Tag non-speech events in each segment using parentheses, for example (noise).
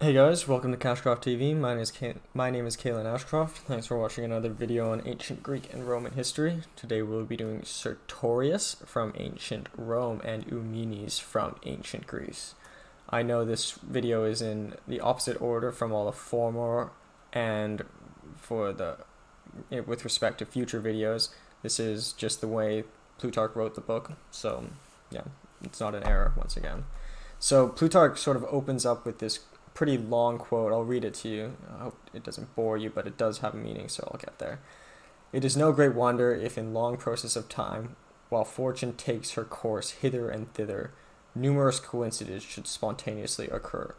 Hey guys, welcome to Cashcroft TV. My name is Kay- my name is Kaylin Ashcroft. Thanks for watching another video on ancient Greek and Roman history. Today we'll be doing Sertorius from ancient Rome and Eumenes from ancient Greece. I know this video is in the opposite order from all the former and for the eh, with respect to future videos. This is just the way Plutarch wrote the book. So, yeah, it's not an error once again. So Plutarch sort of opens up with this pretty long quote. I'll read it to you. I hope it doesn't bore you, but it does have a meaning, so I'll get there. It is no great wonder if in long process of time, while fortune takes her course hither and thither, numerous coincidences should spontaneously occur.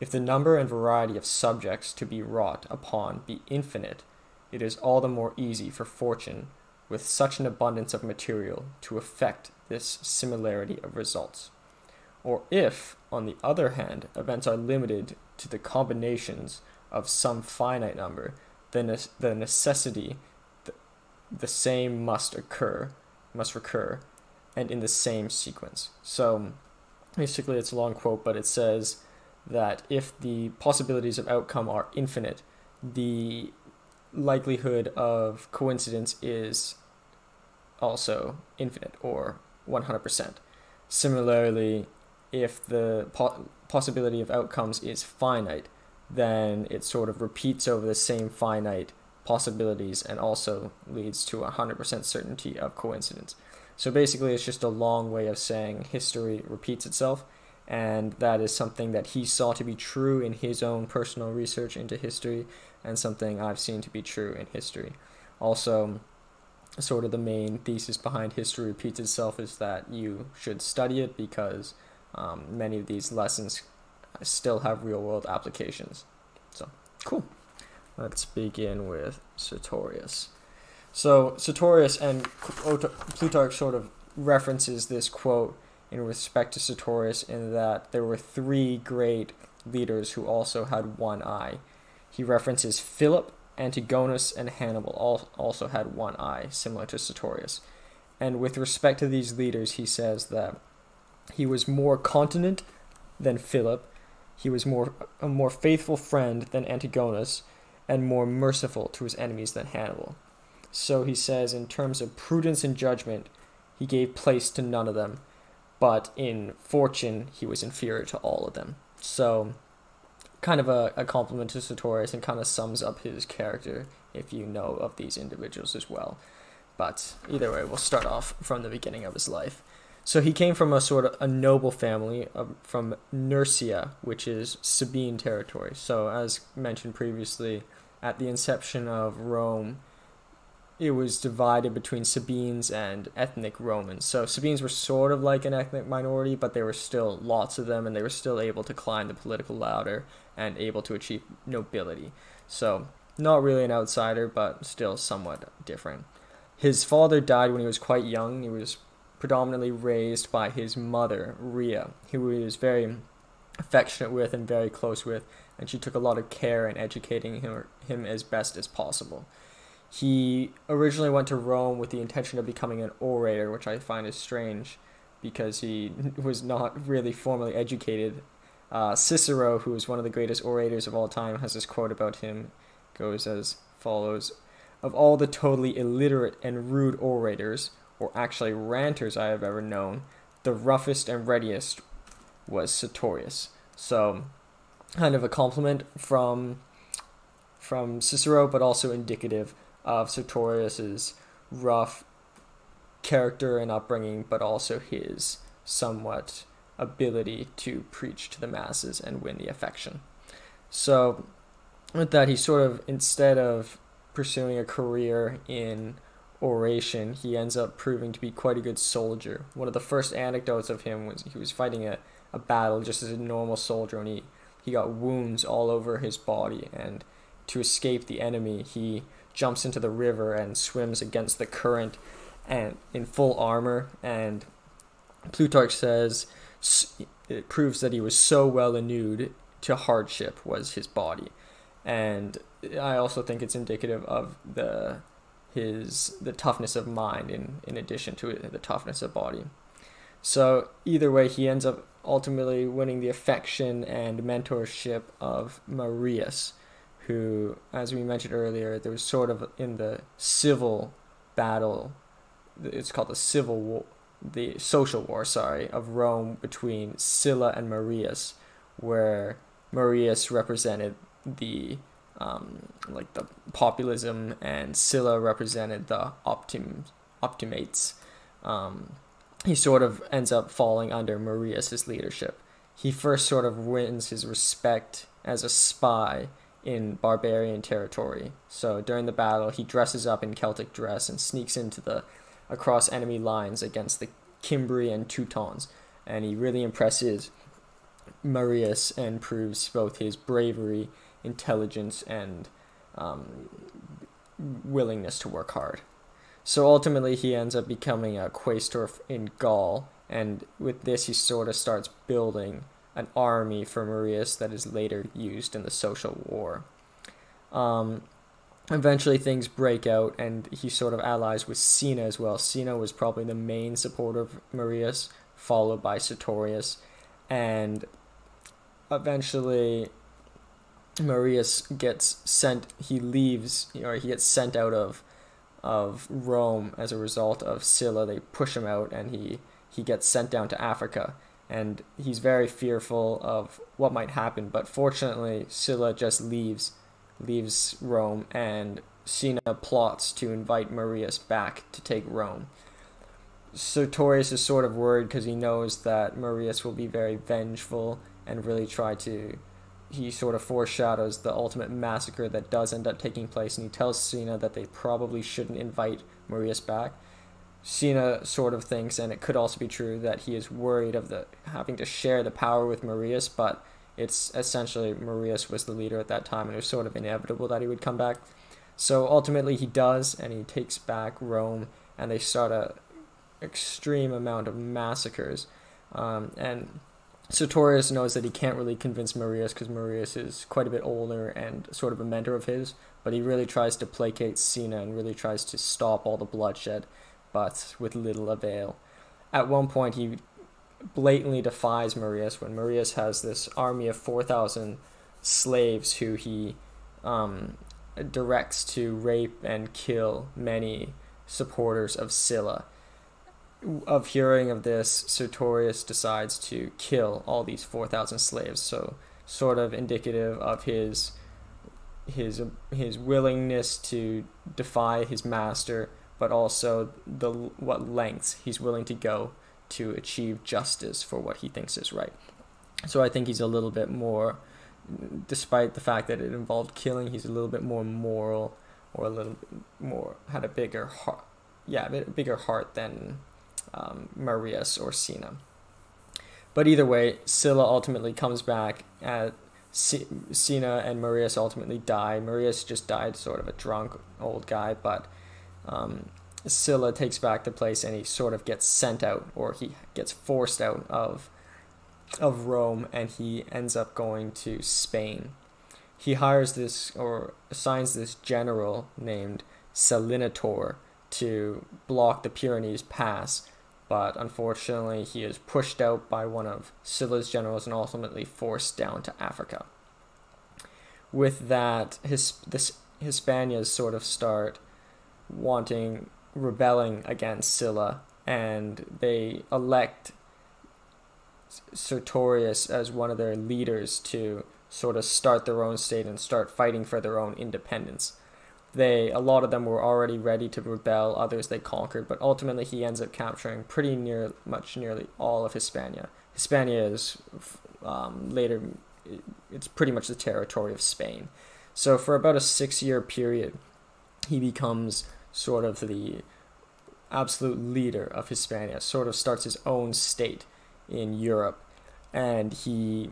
If the number and variety of subjects to be wrought upon be infinite, it is all the more easy for fortune, with such an abundance of material, to effect this similarity of results. Or if, on the other hand, events are limited to the combinations of some finite number, then the necessity the, the same must occur, must recur, and in the same sequence. So basically, it's a long quote, but it says that if the possibilities of outcome are infinite, the likelihood of coincidence is also infinite or 100%. Similarly, if the po- possibility of outcomes is finite, then it sort of repeats over the same finite possibilities and also leads to a 100% certainty of coincidence. So basically, it's just a long way of saying history repeats itself, and that is something that he saw to be true in his own personal research into history, and something I've seen to be true in history. Also, sort of the main thesis behind history repeats itself is that you should study it because um, many of these lessons still have real world applications. So, cool. Let's begin with Sertorius. So, Sertorius and Plutarch sort of references this quote in respect to Sertorius in that there were three great leaders who also had one eye. He references Philip, Antigonus, and Hannibal all also had one eye, similar to Sertorius. And with respect to these leaders, he says that he was more continent than Philip. He was more a more faithful friend than Antigonus, and more merciful to his enemies than Hannibal. So he says, in terms of prudence and judgment, he gave place to none of them, but in fortune, he was inferior to all of them. So, kind of a, a compliment to Sertorius and kind of sums up his character if you know of these individuals as well. But either way, we'll start off from the beginning of his life. So he came from a sort of a noble family of, from Nursia, which is Sabine territory. So as mentioned previously, at the inception of Rome, it was divided between Sabines and ethnic Romans. So Sabines were sort of like an ethnic minority, but there were still lots of them, and they were still able to climb the political ladder and able to achieve nobility. So not really an outsider, but still somewhat different. His father died when he was quite young. He was predominantly raised by his mother, Rhea, who he was very affectionate with and very close with, and she took a lot of care in educating him, him as best as possible. He originally went to Rome with the intention of becoming an orator, which I find is strange because he (laughs) was not really formally educated. Uh, Cicero, who is one of the greatest orators of all time, has this quote about him, goes as follows Of all the totally illiterate and rude orators, or actually ranters I have ever known, the roughest and readiest was Sertorius. So, kind of a compliment from from Cicero, but also indicative of Sertorius's rough character and upbringing, but also his somewhat ability to preach to the masses and win the affection. So, with that, he sort of instead of pursuing a career in oration, he ends up proving to be quite a good soldier. One of the first anecdotes of him was he was fighting a, a battle just as a normal soldier, and he, he got wounds all over his body. And to escape the enemy, he jumps into the river and swims against the current and in full armor. And Plutarch says it proves that he was so well inured to hardship was his body. And I also think it's indicative of the his the toughness of mind in in addition to the toughness of body. So either way, he ends up ultimately winning the affection and mentorship of Marius, who, as we mentioned earlier, there was sort of in the civil battle. It's called the civil war, the social war, sorry, of Rome between Sylla and Marius, where Marius represented the um, like the populism, and Sylla represented the optim optimates. Um, he sort of ends up falling under Marius' leadership. He first sort of wins his respect as a spy in barbarian territory. So during the battle, he dresses up in Celtic dress and sneaks into the across enemy lines against the Cimbri and Teutons, and he really impresses Marius and proves both his bravery, intelligence, and um, willingness to work hard. So ultimately, he ends up becoming a quaestor in Gaul, and with this, he sort of starts building an army for Marius that is later used in the social war. Um, eventually, things break out, and he sort of allies with Cinna as well. Cinna was probably the main supporter of Marius, followed by Sertorius, and eventually Marius gets sent he leaves or he gets sent out of of Rome as a result of Sylla. They push him out and he he gets sent down to Africa. And he's very fearful of what might happen but fortunately Sylla just leaves leaves Rome and Cinna plots to invite Marius back to take Rome. Sertorius is sort of worried because he knows that Marius will be very vengeful and really try to he sort of foreshadows the ultimate massacre that does end up taking place and he tells Cinna that they probably shouldn't invite Marius back. Cinna sort of thinks, and it could also be true, that he is worried of the having to share the power with Marius, but it's essentially Marius was the leader at that time and it was sort of inevitable that he would come back. So ultimately he does and he takes back Rome and they start a extreme amount of massacres. Um, and Sertorius knows that he can't really convince Marius because Marius is quite a bit older and sort of a mentor of his, but he really tries to placate Cinna and really tries to stop all the bloodshed, but with little avail. At one point, he blatantly defies Marius when Marius has this army of 4,000 slaves who he um, directs to rape and kill many supporters of Sylla of hearing of this, Sertorius decides to kill all these 4,000 slaves. So, sort of indicative of his his his willingness to defy his master, but also the what lengths he's willing to go to achieve justice for what he thinks is right. So I think he's a little bit more, despite the fact that it involved killing, he's a little bit more moral, or a little bit more had a bigger heart. Yeah, a bigger heart than um, Marius or Cinna. But either way, Sylla ultimately comes back. At C- Cinna and Marius ultimately die. Marius just died, sort of a drunk old guy, but um, Sylla takes back the place and he sort of gets sent out, or he gets forced out of of Rome, and he ends up going to Spain. He hires this or assigns this general named Salinator to block the Pyrenees Pass but unfortunately he is pushed out by one of Sylla's generals and ultimately forced down to Africa. With that, his this Hispanias sort of start wanting rebelling against Sylla, and they elect Sertorius as one of their leaders to sort of start their own state and start fighting for their own independence they a lot of them were already ready to rebel others they conquered but ultimately he ends up capturing pretty near much nearly all of hispania. Hispania is um, later it's pretty much the territory of spain. So for about a six year period he becomes sort of the absolute leader of hispania sort of starts his own state in europe and he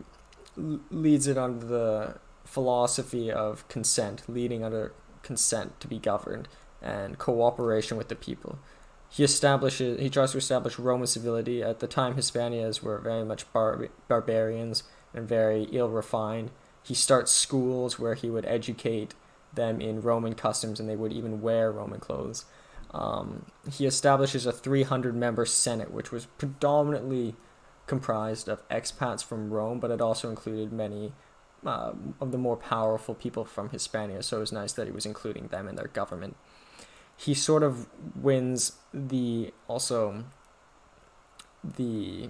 leads it under the philosophy of consent leading under consent to be governed and cooperation with the people. He establishes he tries to establish Roman civility. At the time, Hispanias were very much bar- barbarians and very ill refined. He starts schools where he would educate them in Roman customs, and they would even wear Roman clothes. Um, he establishes a 300 member Senate, which was predominantly comprised of expats from Rome, but it also included many uh, of the more powerful people from Hispania, so it was nice that he was including them in their government. He sort of wins the also the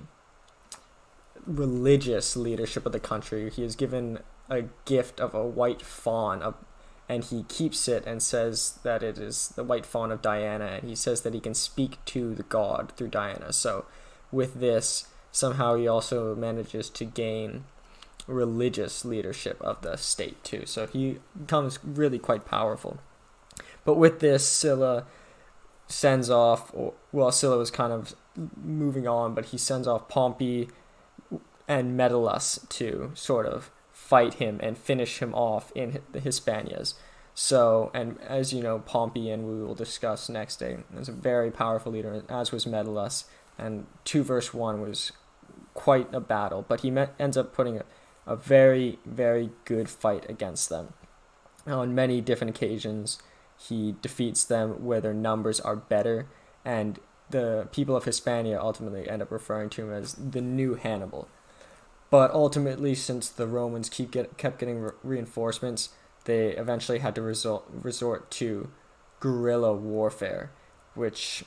religious leadership of the country. He is given a gift of a white fawn, of, and he keeps it and says that it is the white fawn of Diana, and he says that he can speak to the god through Diana. So, with this, somehow he also manages to gain religious leadership of the state too. So he becomes really quite powerful. But with this, Sylla sends off, well, Sylla was kind of moving on, but he sends off Pompey and Metellus to sort of fight him and finish him off in the Hispanias. So, and as you know, Pompey, and we will discuss next day, is a very powerful leader, as was Metellus. And 2 verse 1 was quite a battle, but he met, ends up putting a, a very, very good fight against them. On many different occasions, he defeats them where their numbers are better, and the people of Hispania ultimately end up referring to him as the new Hannibal. But ultimately, since the Romans keep get, kept getting re- reinforcements, they eventually had to resort, resort to guerrilla warfare, which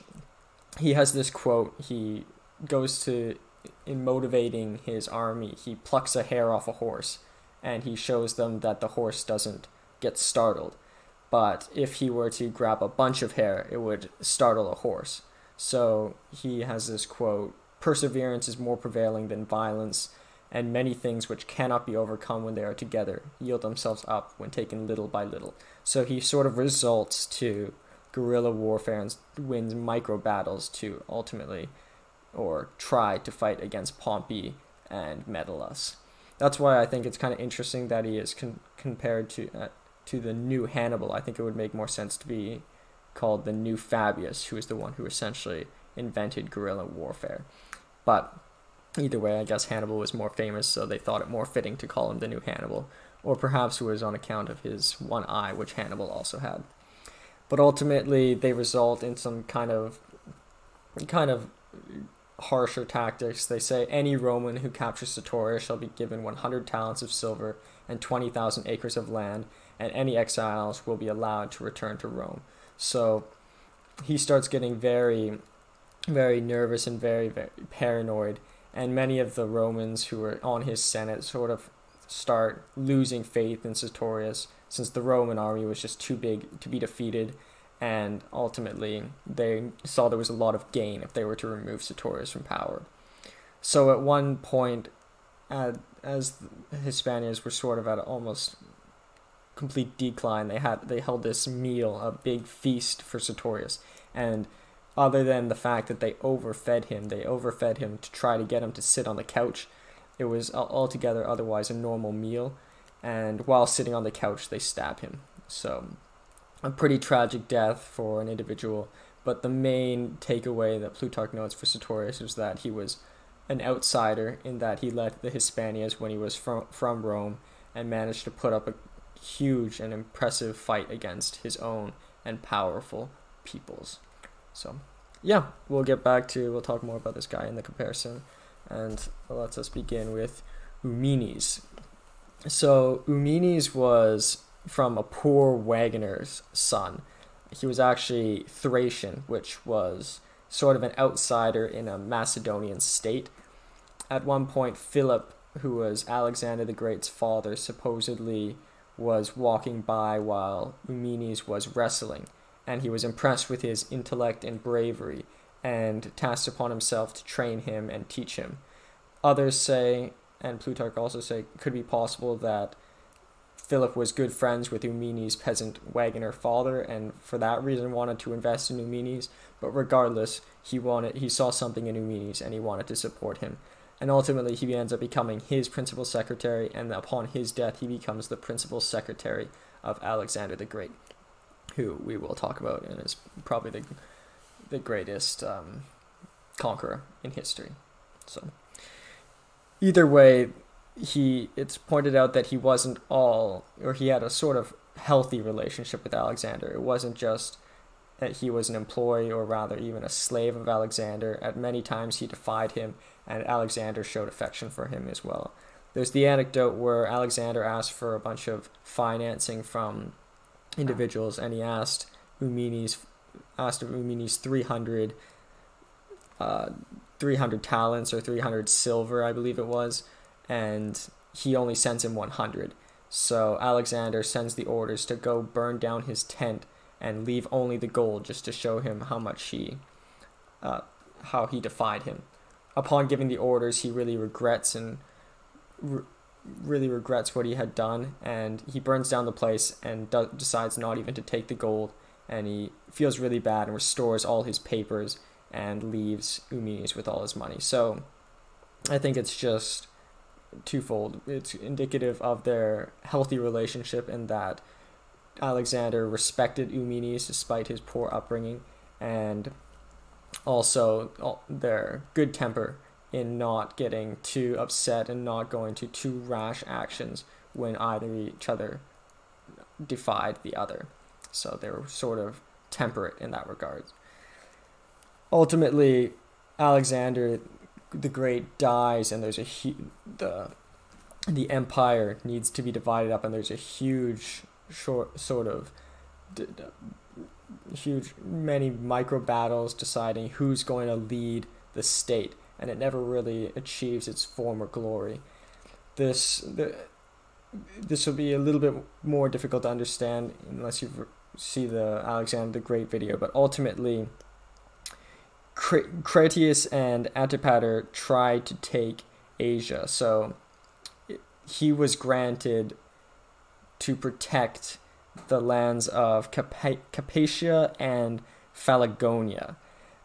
he has this quote. He goes to in motivating his army, he plucks a hair off a horse and he shows them that the horse doesn't get startled. But if he were to grab a bunch of hair, it would startle a horse. So he has this quote Perseverance is more prevailing than violence, and many things which cannot be overcome when they are together yield themselves up when taken little by little. So he sort of results to guerrilla warfare and wins micro battles to ultimately or try to fight against Pompey and Metellus. That's why I think it's kind of interesting that he is con- compared to uh, to the new Hannibal. I think it would make more sense to be called the new Fabius, who is the one who essentially invented guerrilla warfare. But either way, I guess Hannibal was more famous, so they thought it more fitting to call him the new Hannibal, or perhaps it was on account of his one eye, which Hannibal also had. But ultimately, they result in some kind of kind of harsher tactics. They say any Roman who captures Sertorius shall be given 100 talents of silver and 20,000 acres of land, and any exiles will be allowed to return to Rome. So he starts getting very, very nervous and very, very paranoid. And many of the Romans who were on his Senate sort of start losing faith in Sertorius since the Roman army was just too big to be defeated and ultimately they saw there was a lot of gain if they were to remove Sertorius from power. So at one point, uh, as the Hispanians were sort of at almost complete decline, they had they held this meal, a big feast for Sertorius, and other than the fact that they overfed him, they overfed him to try to get him to sit on the couch. It was altogether otherwise a normal meal, and while sitting on the couch, they stab him. So a pretty tragic death for an individual. But the main takeaway that Plutarch notes for Sertorius is that he was an outsider in that he led the Hispanias when he was from, from Rome and managed to put up a huge and impressive fight against his own and powerful peoples. So, yeah, we'll get back to, we'll talk more about this guy in the comparison. And let's us begin with Eumenes. So, Eumenes was from a poor wagoner's son. He was actually Thracian, which was sort of an outsider in a Macedonian state. At one point, Philip, who was Alexander the Great's father, supposedly was walking by while Eumenes was wrestling, and he was impressed with his intellect and bravery, and tasked upon himself to train him and teach him. Others say, and Plutarch also say, could be possible that Philip was good friends with Eumenes' peasant wagoner father, and for that reason wanted to invest in Eumenes. But regardless, he wanted he saw something in Eumenes and he wanted to support him. And ultimately, he ends up becoming his principal secretary, and upon his death, he becomes the principal secretary of Alexander the Great, who we will talk about and is probably the the greatest um, conqueror in history. So, either way, he it's pointed out that he wasn't all or he had a sort of healthy relationship with Alexander. It wasn't just that he was an employee or rather even a slave of Alexander. At many times he defied him, and Alexander showed affection for him as well. There's the anecdote where Alexander asked for a bunch of financing from individuals, and he asked Eumenes asked of Eumenes 300, uh, 300 talents or 300 silver, I believe it was, and he only sends him 100. So Alexander sends the orders to go burn down his tent and leave only the gold just to show him how much he, uh, how he defied him. Upon giving the orders, he really regrets and re- really regrets what he had done, and he burns down the place and do- decides not even to take the gold, and he feels really bad and restores all his papers and leaves Eumenes with all his money. So I think it's just twofold. It's indicative of their healthy relationship in that Alexander respected Eumenes despite his poor upbringing, and also uh, their good temper in not getting too upset and not going to too rash actions when either each other defied the other. So they were sort of temperate in that regard. Ultimately, Alexander the Great dies, and there's a hu- the the empire needs to be divided up, and there's a huge short sort of d- d- huge many micro battles deciding who's going to lead the state, and it never really achieves its former glory. This the this will be a little bit more difficult to understand unless you see the Alexander the Great video, but ultimately. Craterus and Antipater tried to take Asia, so he was granted to protect the lands of Cap- and Paphlagonia.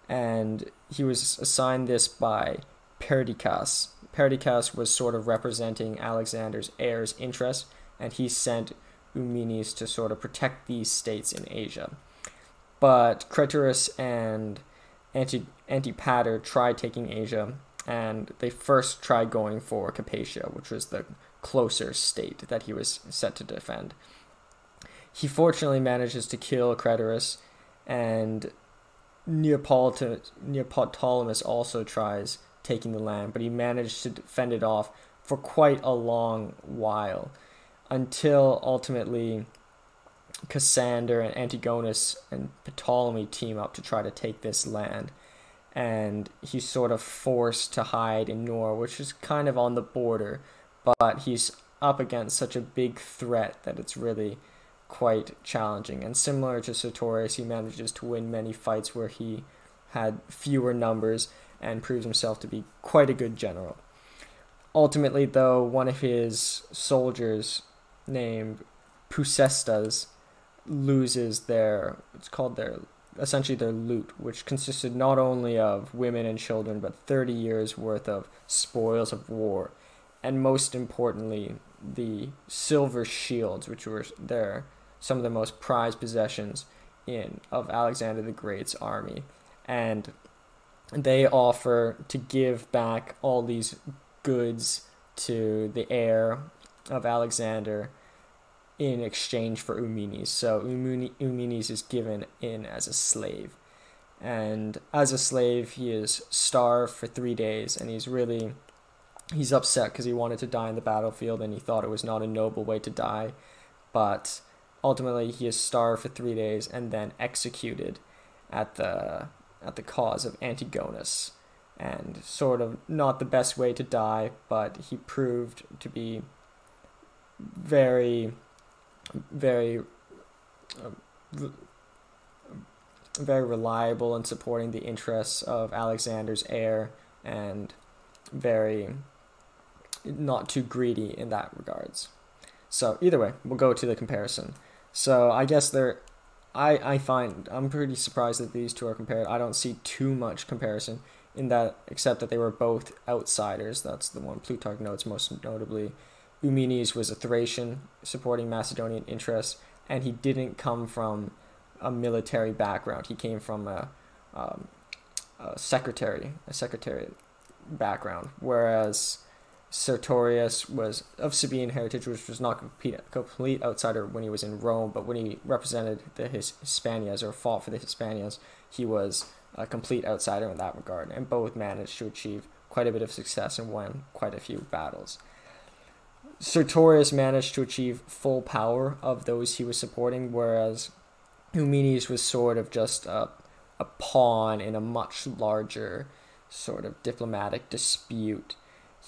and he was assigned this by Perdiccas. Perdiccas was sort of representing Alexander's heirs' interests, and he sent Eumenes to sort of protect these states in Asia. But Craterus and Anti- Antipater tried taking Asia, and they first tried going for Capatia, which was the closer state that he was set to defend. He fortunately manages to kill Craterus, and Neoptolemus also tries taking the land, but he managed to defend it off for quite a long while until ultimately Cassander and Antigonus and Ptolemy team up to try to take this land. And he's sort of forced to hide in Nor, which is kind of on the border, but he's up against such a big threat that it's really quite challenging. And similar to Sertorius, he manages to win many fights where he had fewer numbers and proves himself to be quite a good general. Ultimately, though, one of his soldiers named Peucestas loses their it's called their essentially their loot, which consisted not only of women and children, but 30 years worth of spoils of war, and most importantly, the silver shields, which were their some of the most prized possessions in of Alexander the Great's army, and they offer to give back all these goods to the heir of Alexander in exchange for Eumenes. So Eumenes is given in as a slave. And as a slave, he is starved for three days, and he's really he's upset because he wanted to die in the battlefield and he thought it was not a noble way to die. But ultimately, he is starved for three days and then executed at the at the cause of Antigonus. And sort of not the best way to die, but he proved to be very very uh, very reliable in supporting the interests of Alexander's heir and very not too greedy in that regards. So either way, we'll go to the comparison. So I guess they're I, I find I'm pretty surprised that these two are compared. I don't see too much comparison in that except that they were both outsiders. That's the one Plutarch notes most notably Eumenes was a Thracian supporting Macedonian interests, and he didn't come from a military background. He came from a, um, a secretary, a secretariat background, whereas Sertorius was of Sabine heritage, which was not complete, complete outsider when he was in Rome, but when he represented the His, Hispanias or fought for the Hispanias, he was a complete outsider in that regard, and both managed to achieve quite a bit of success and won quite a few battles. Sertorius managed to achieve full power of those he was supporting, whereas Eumenes was sort of just a, a pawn in a much larger sort of diplomatic dispute.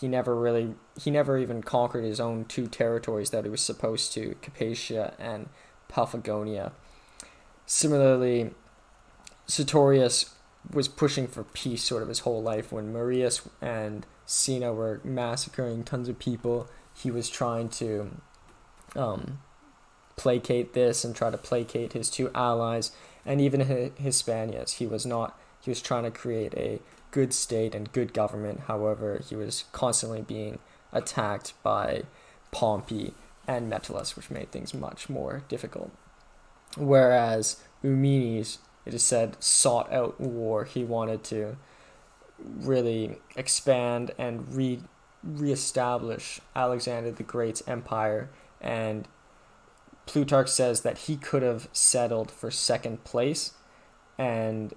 He never really, he never even conquered his own two territories that he was supposed to, Capacia and Paphlagonia. Similarly, Sertorius was pushing for peace sort of his whole life when Marius and Cinna were massacring tons of people he was trying to um, placate this and try to placate his two allies and even his Hispanias. He was not. He was trying to create a good state and good government. However, he was constantly being attacked by Pompey and Metellus, which made things much more difficult. Whereas Eumenes, it is said, sought out war. He wanted to really expand and re reestablish Alexander the Great's empire, and Plutarch says that he could have settled for second place, and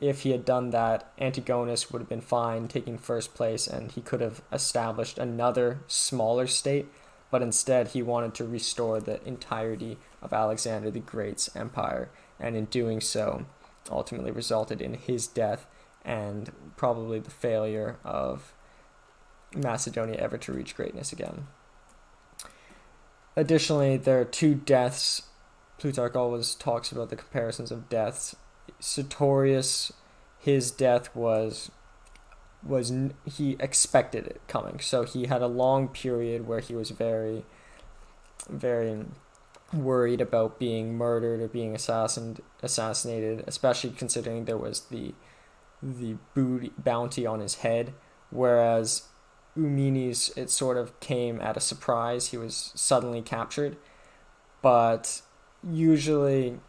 if he had done that, Antigonus would have been fine taking first place, and he could have established another smaller state. But instead, he wanted to restore the entirety of Alexander the Great's empire, and in doing so, ultimately resulted in his death and probably the failure of Macedonia ever to reach greatness again. Additionally, there are two deaths. Plutarch always talks about the comparisons of deaths. Sertorius, his death was was he expected it coming. So he had a long period where he was very very worried about being murdered or being assassin assassinated, especially considering there was the the booty, bounty on his head. Whereas Eumenes, it sort of came at a surprise. He was suddenly captured. But usually,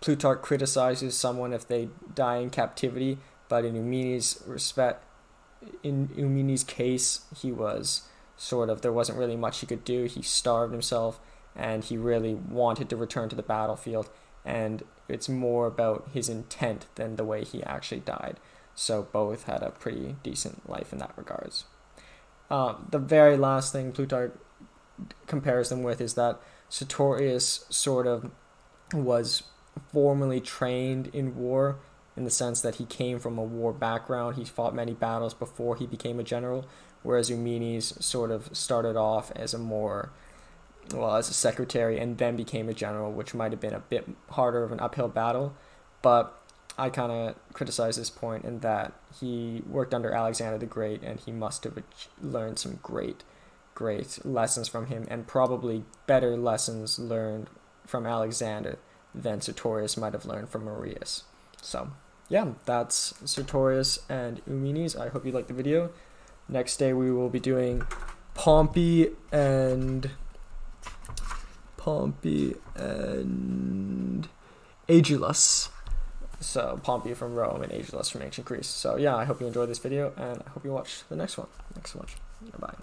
Plutarch criticizes someone if they die in captivity. But in Eumenes' respect, in Eumenes' case, he was sort of there wasn't really much he could do. He starved himself, and he really wanted to return to the battlefield. And it's more about his intent than the way he actually died. So both had a pretty decent life in that regards. Um, the very last thing Plutarch compares them with is that Sertorius sort of was formally trained in war in the sense that he came from a war background. He fought many battles before he became a general, whereas Eumenes sort of started off as a more well as a secretary and then became a general, which might have been a bit harder of an uphill battle. But I kind of criticize this point in that he worked under Alexander the Great and he must have learned some great, great lessons from him and probably better lessons learned from Alexander than Sertorius might have learned from Marius. So, yeah, that's Sertorius and Eumenes. I hope you liked the video. Next day we will be doing Pompey and Pompey and Agulus. So Pompey from Rome and Agelus from ancient Greece. So yeah, I hope you enjoyed this video and I hope you watch the next one. Thanks so much. Bye.